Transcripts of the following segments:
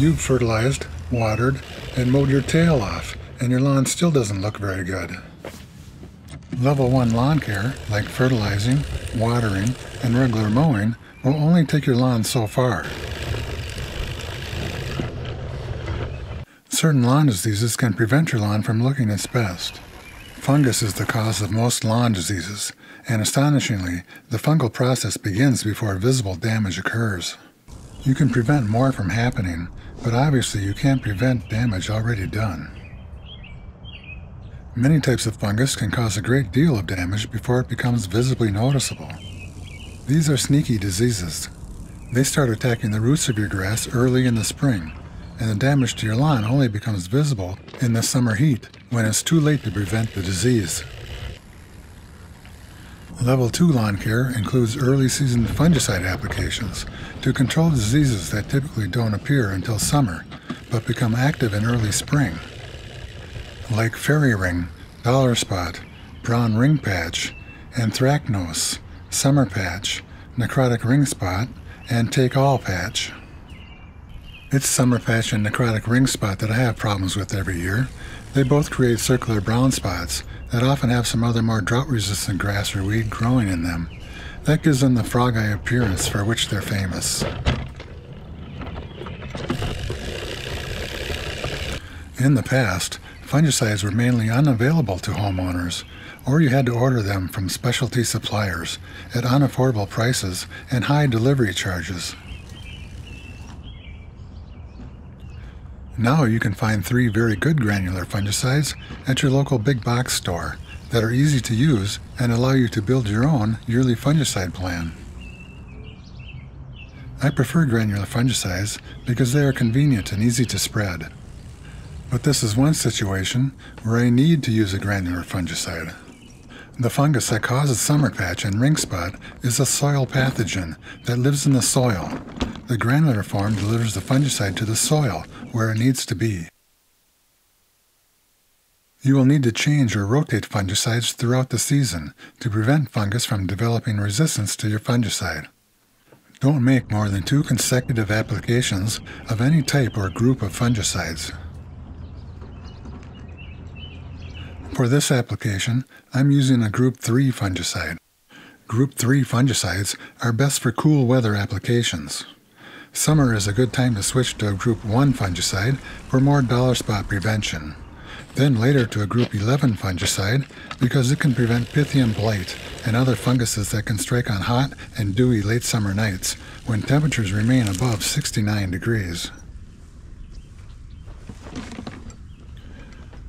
You've fertilized, watered, and mowed your tail off, and your lawn still doesn't look very good. Level 1 lawn care, like fertilizing, watering, and regular mowing, will only take your lawn so far. Certain lawn diseases can prevent your lawn from looking its best. Fungus is the cause of most lawn diseases, and astonishingly, the fungal process begins before visible damage occurs. You can prevent more from happening, but obviously you can't prevent damage already done. Many types of fungus can cause a great deal of damage before it becomes visibly noticeable. These are sneaky diseases. They start attacking the roots of your grass early in the spring, and the damage to your lawn only becomes visible in the summer heat when it's too late to prevent the disease. Level 2 lawn care includes early season fungicide applications to control diseases that typically don't appear until summer but become active in early spring like fairy ring, dollar spot, brown ring patch, anthracnose, summer patch, necrotic ring spot, and take all patch. It's summer patch and necrotic ring spot that I have problems with every year. They both create circular brown spots that often have some other more drought resistant grass or weed growing in them. That gives them the frog eye appearance for which they're famous. In the past, Fungicides were mainly unavailable to homeowners, or you had to order them from specialty suppliers at unaffordable prices and high delivery charges. Now you can find three very good granular fungicides at your local big box store that are easy to use and allow you to build your own yearly fungicide plan. I prefer granular fungicides because they are convenient and easy to spread. But this is one situation where I need to use a granular fungicide. The fungus that causes summer patch and ring spot is a soil pathogen that lives in the soil. The granular form delivers the fungicide to the soil where it needs to be. You will need to change or rotate fungicides throughout the season to prevent fungus from developing resistance to your fungicide. Don't make more than two consecutive applications of any type or group of fungicides. For this application, I'm using a Group 3 fungicide. Group 3 fungicides are best for cool weather applications. Summer is a good time to switch to a Group 1 fungicide for more dollar spot prevention. Then later to a Group 11 fungicide because it can prevent Pythium blight and other funguses that can strike on hot and dewy late summer nights when temperatures remain above 69 degrees.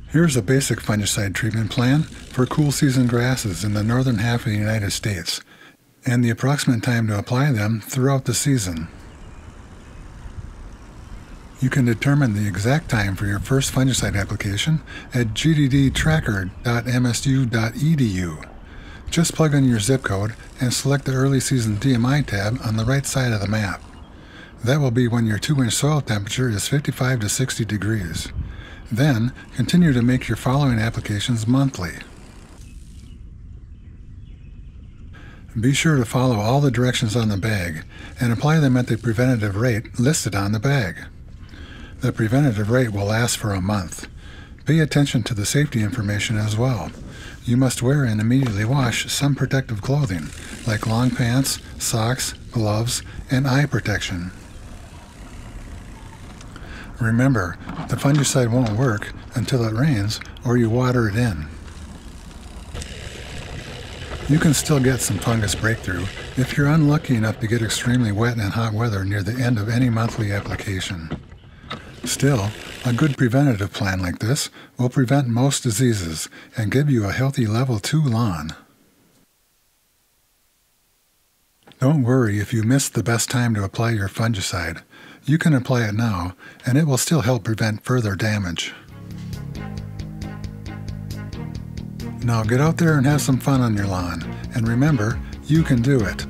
Here's a basic fungicide treatment plan for cool season grasses in the northern half of the United States and the approximate time to apply them throughout the season. You can determine the exact time for your first fungicide application at gddtracker.msu.edu. Just plug in your zip code and select the early season DMI tab on the right side of the map. That will be when your 2 inch soil temperature is 55 to 60 degrees. Then, continue to make your following applications monthly. Be sure to follow all the directions on the bag and apply them at the preventative rate listed on the bag. The preventative rate will last for a month. Pay attention to the safety information as well. You must wear and immediately wash some protective clothing, like long pants, socks, gloves, and eye protection. Remember, the fungicide won't work until it rains or you water it in. You can still get some fungus breakthrough if you're unlucky enough to get extremely wet and hot weather near the end of any monthly application. Still, a good preventative plan like this will prevent most diseases and give you a healthy level 2 lawn. Don't worry if you missed the best time to apply your fungicide. You can apply it now, and it will still help prevent further damage. Now get out there and have some fun on your lawn, and remember, you can do it.